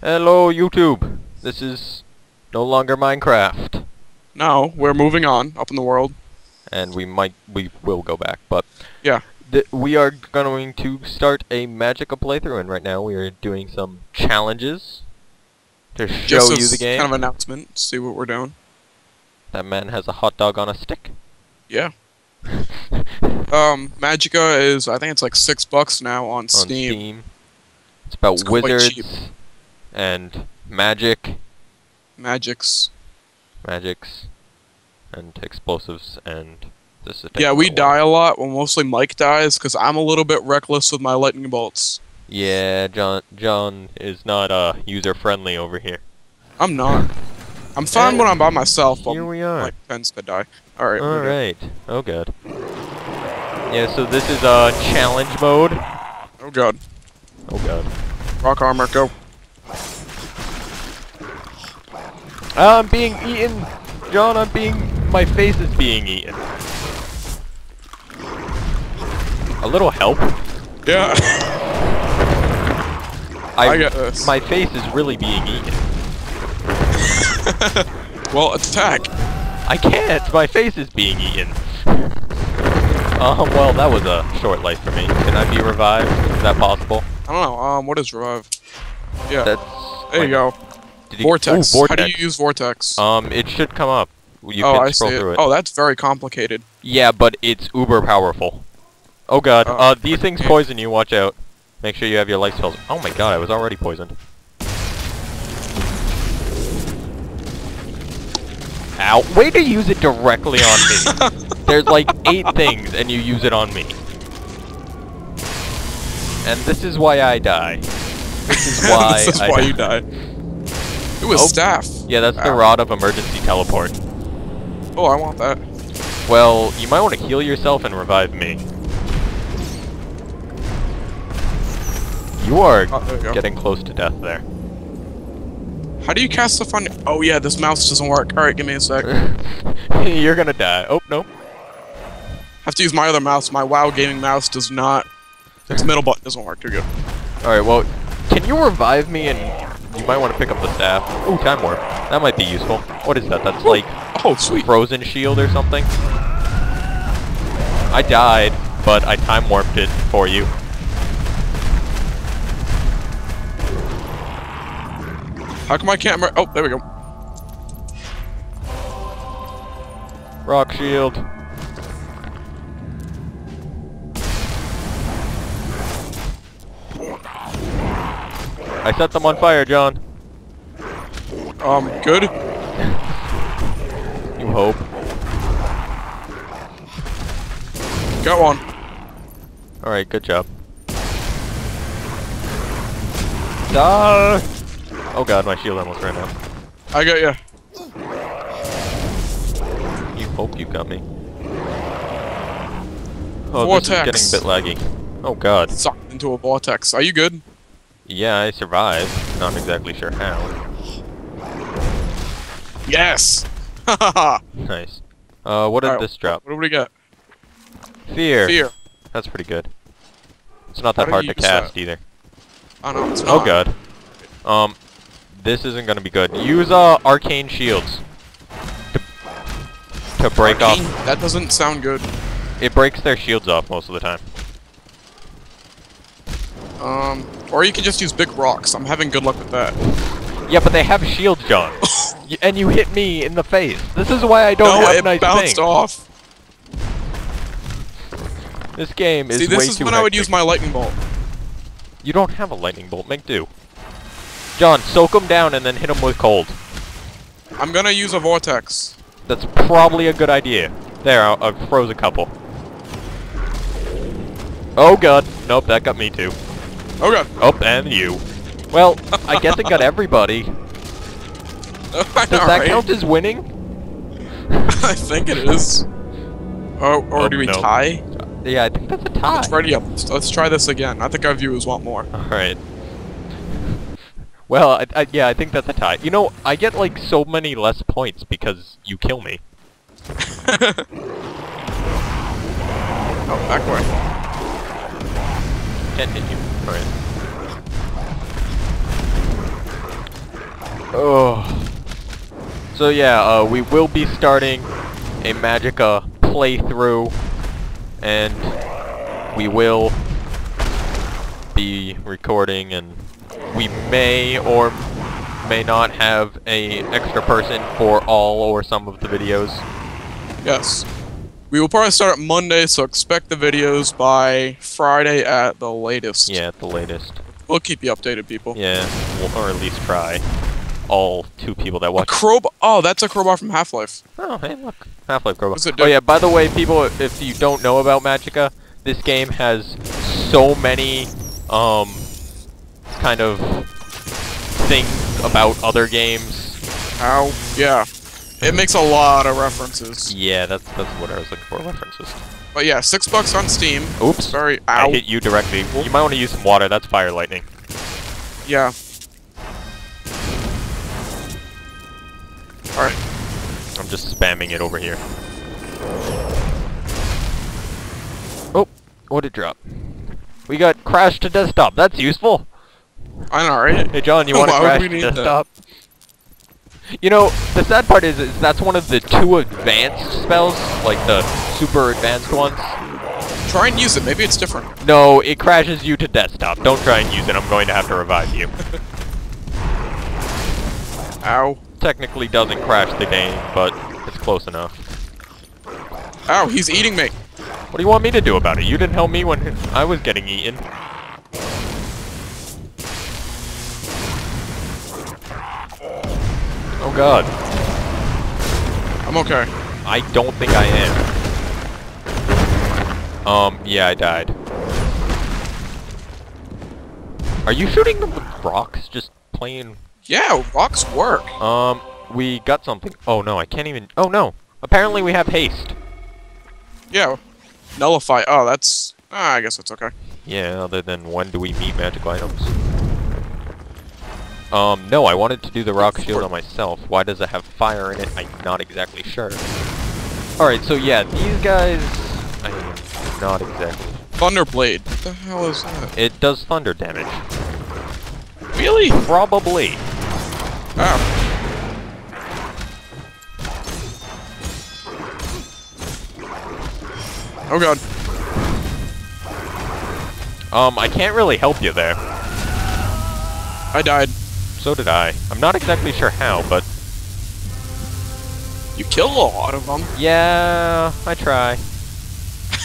Hello, YouTube. This is no longer Minecraft, No, we're moving on up in the world. and we might, we will go back, but Yeah. th- we are going to start a Magicka playthrough, and right now we are doing some challenges to show Just you the game. kind of announcement. See what we're doing. that man has a hot dog on a stick. Yeah. Um, Magicka is I think it's like six bucks now on on Steam. Steam. It's about It's wizards. And magic, Magics. magics, and explosives, and this is. Yeah, we die a lot. Well, mostly Mike dies because I'm a little bit reckless with my lightning bolts. Yeah, Jon. Jon is not uh user friendly over here. I'm not. I'm fine Eh, when I'm by myself. But Here we are. Mike tends to die. All right. All right. good. Oh god. Yeah. So this is uh challenge mode. Oh god. Oh god. Rock armor, go. Ah, I'm being eaten. Jon, I'm being. My face is being eaten. A little help. Yeah. I, I got this. My face is really being eaten. well, attack. I can't. My face is being eaten. Um. Well, that was a short life for me. Can I be revived? Is that possible? I don't know. Um, what is revive? Yeah. That's. there you go. Did Vortex. Ooh, How do you use vortex? Um, it should come up. You oh, I see it. it. Oh, that's very complicated. Yeah, but it's uber powerful. Oh god. Oh, uh, these things poison you. Watch out. Make sure you have your life spells. Oh my god, I was already poisoned. Ow. Way to use it directly on me. There's like eight things, and you use it on me. And this is why I die. This is why this is I why die. you die. It was Oh. staff. Yeah, that's the ah. rod of emergency teleport. Oh, I want that. Well, you might want to heal yourself and revive me. You are Oh, you getting close to death there. How do you cast the fun? Oh yeah, this mouse doesn't work. All right, give me a sec. You're gonna die. Oh, no. have to use my other mouse. My WoW gaming mouse does not. Its middle button doesn't work too good. Alright, well, can you revive me and you might want to pick up the staff? Ooh, time warp. That might be useful. What is that? That's oh. like Oh, sweet. frozen shield or something? I died, but I time warped it for you. How come I can't? Oh, there we go. Rock shield. I set them on fire, Jon. Um, good. You hope. Got one. Alright, good job. Die! Oh god, my shield almost ran out. I got you. You hope you got me. Oh, this is Vortex. getting a bit laggy. Oh god. Sucked into a vortex. Are you good? Yeah, I survived. Not exactly sure how. Yes. Nice. Uh, what did Alright, this drop? What do we got? Fear. Fear. That's pretty good. It's not that do hard to cast that? either. Oh no, it's Oh god. Um, this isn't gonna be good. Use uh arcane shields to, to break Arcane? off. That doesn't sound good. It breaks their shields off most of the time. Um, or you can just use big rocks. I'm having good luck with that. Yeah, but they have shield Jon. Y- and you hit me in the face. This is why I don't no, have it nice bounced things. off. This game is See, way this is too when I would use my lightning bolt. You don't have a lightning bolt. Make do. Jon, soak them down and then hit them with cold. I'm gonna use a vortex. That's probably a good idea. There, I, I froze a couple. Oh god. Nope, that got me too. Oh god. Oh, and you. Well, I guess it got everybody. Does that right? count as winning? I think it is. Oh, or Oh, do we no. tie? Yeah, I think that's a tie. Let's ready up. Let's, try this again. I think our viewers want more. Alright. Well, I, I, yeah, I think that's a tie. You know, I get like so many less points because you kill me. Oh, back. Can't hit you. Alright. Oh. So yeah, uh, we will be starting a Magicka playthrough, and we will be recording, and we may or may not have a extra person for all or some of the videos. Yes. We will probably start Monday, so expect the videos by Friday at the latest. Yeah, at the latest. We'll keep you updated, people. Yeah, we'll, or at least try. All two people that A watch. crowbar. Oh, that's a crowbar from Half-Life. Oh, hey, look. Half-Life crowbar. Oh yeah, by the way, people, if you don't know about Magicka, this game has so many, um, kind of things about other games. Ow. Yeah. It makes a lot of references. Yeah, that's that's what I was looking for, references. But yeah, six bucks on Steam. Oops. Sorry. I hit you directly. You might want to use some water. That's fire lightning. Yeah. Alright. I'm just spamming it over here. Oh, what did drop? We got crash to desktop. That's useful. I know, right? Hey Jon, you want to crash to need that? You know, the sad part is, is that's one of the two advanced spells, like the super advanced ones. Try and use it. Maybe it's different. No, it crashes you to desktop. Don't try and use it. I'm going to have to revive you. Ow. Technically doesn't crash the game, but it's close enough. Ow, he's eating me. What do you want me to do about it? You didn't help me when I was getting eaten. Oh god. I'm okay. I don't think I am. Um, yeah, I died. Are you shooting them with rocks? Just plain... Yeah, rocks work. Um, we got something. Oh no, I can't even... Oh no! Apparently we have haste. Yeah. Nullify. Oh, that's... Ah, I guess that's okay. Yeah, other than when do we meet magical items? Um, no, I wanted to do the rock shield on myself. Why does it have fire in it? I'm not exactly sure. Alright, so yeah, these guys... I am not exactly... Thunderblade. What the hell is that? It does thunder damage. Really? Probably. Ow. Oh god. Um, I can't really help you there. I died. So did I. I'm not exactly sure how, but... You kill a lot of them. Yeah, I try.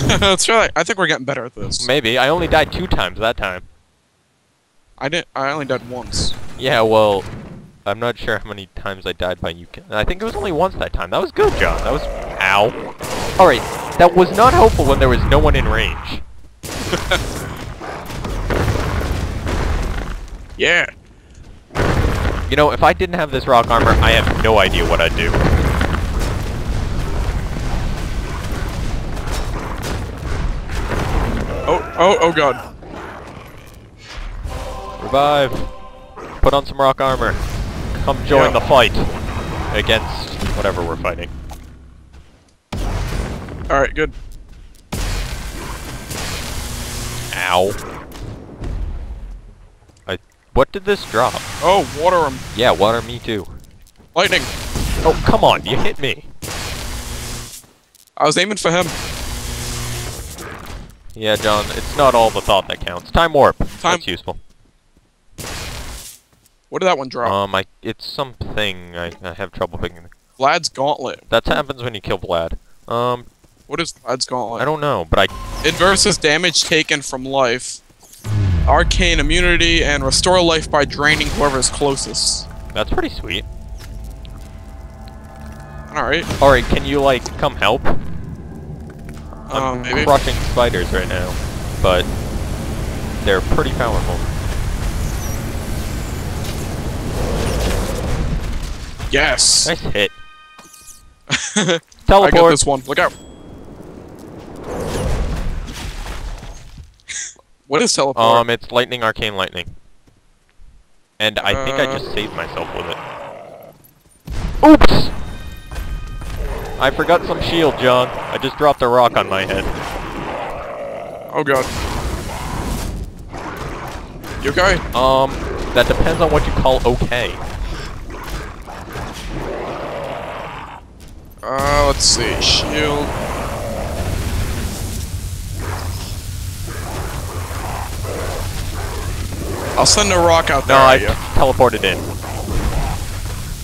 Let's try. I think we're getting better at this. Maybe. I only died two times that time. I didn't. I only died once. Yeah, well, I'm not sure how many times I died by you. I think it was only once that time. That was good, Jon. That was... Ow. Alright, that was not helpful when there was no one in range. Yeah. You know, if I didn't have this rock armor, I have no idea what I'd do. Oh. Oh. Oh god. Revive. Put on some rock armor. Come join Yeah. the fight. Against whatever we're fighting. All right. Good. Ow. What did this drop? Oh, water him. Yeah, water me too. Lightning. Oh, come on, you hit me. I was aiming for him. Yeah, Jon, it's not all the thought that counts. Time warp. Time- That's useful. What did that one drop? Um, I it's something I, I have trouble picking. Vlad's gauntlet. That happens when you kill Vlad. Um, What is Vlad's gauntlet? I don't know, but I It versus damage taken from life, arcane immunity, and restore life by draining whoever is closest. that's pretty sweet. All right. All right, can you like come help? Um, I'm maybe. crushing spiders right now, but they're pretty powerful. Yes. Nice hit. Teleport! I got this one. Look out. What is teleport? Um, it's lightning, arcane lightning. And I uh... think I just uh. saved myself with it. Oops! I forgot some shield, Jon. I just dropped a rock on my head. Oh god. You okay? Um, that depends on what you call okay. Uh, let's see. Shield. I'll send a rock out there. No, I you. teleported in.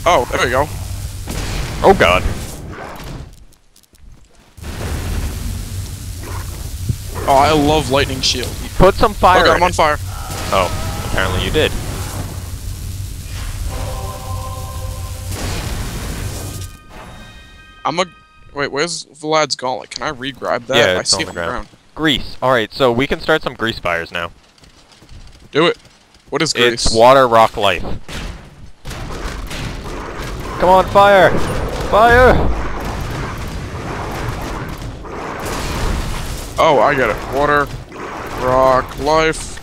Oh, there we go. Oh god. Oh, I love lightning shield. Put some fire okay, I'm on it. fire. Oh, apparently you did. I'm a. Wait, where's Vlad's gauntlet? Can I re-grab that? Yeah, I it's see on the ground. ground. Grease. Alright, so we can start some grease fires now. Do it. What is grease? It's water rock life. Come on, fire! Fire! Oh, I get it. Water, rock, life.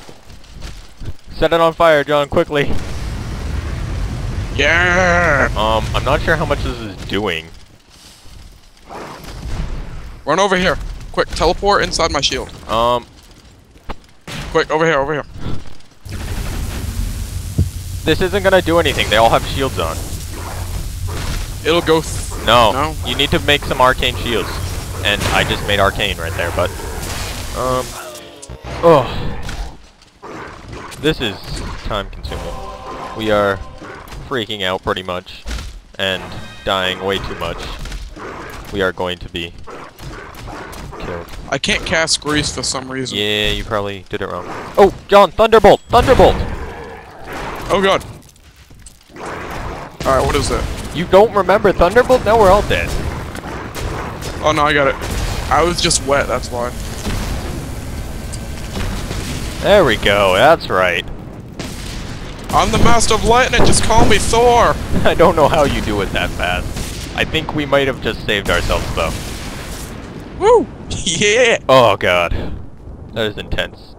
Set it on fire, Jon, quickly. Yeah! Um, I'm not sure how much this is doing. Run over here. Quick, teleport inside my shield. Um, Quick, over here, over here. This isn't gonna do anything. They all have shields on. It'll go. Th No, No? you need to make some arcane shields. And I just made arcane right there, but... Um... Oh. This is time consuming. We are freaking out pretty much. And dying way too much. We are going to be killed. I can't cast grease for some reason. Yeah, you probably did it wrong. Oh, Jon, Thunderbolt! Thunderbolt! Oh god. Alright, what is that? You don't remember Thunderbolt? Now we're all dead. Oh no, I got it. I was just wet, that's why. There we go, that's right. I'm the Master of Lightning, just call me Thor! I don't know how you do it that fast. I think we might have just saved ourselves though. Woo! Yeah! Oh god. That is intense.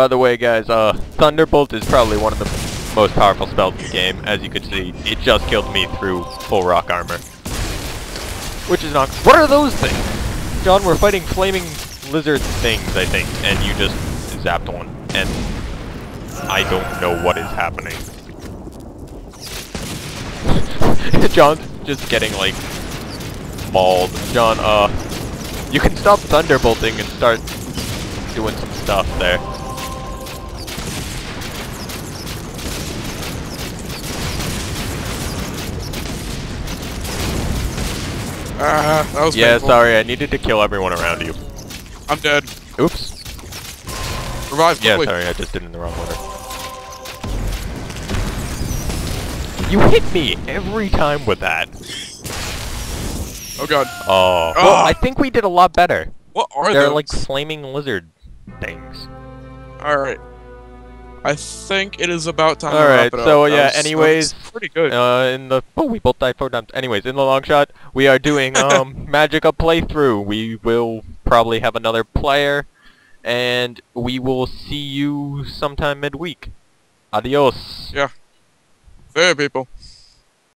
By the way guys, uh, Thunderbolt is probably one of the most powerful spells in the game. As you can see, it just killed me through full rock armor. Which is not- What are those things? Jon, we're fighting flaming lizard things, I think, and you just zapped one. And I don't know what is happening. Jon's just getting, like, mauled. Jon, uh, you can stop thunderbolting and start doing some stuff there. Ah, that was Yeah, painful. sorry, I needed to kill everyone around you. I'm dead. Oops. Revive quickly. Yeah, sorry, I just did it in the wrong order. You hit me every time with that. Oh god. Oh. Well, Ah. I think we did a lot better. What are They're those? like flaming lizard things. Alright. I think it is about time to Alright, wrap it up. so, That yeah, was- anyways, pretty good. Uh, in the oh, we both died four times. Anyways, in the long shot, we are doing um Magicka playthrough. We will probably have another player, and we will see you sometime midweek. Adios. Yeah. There, people.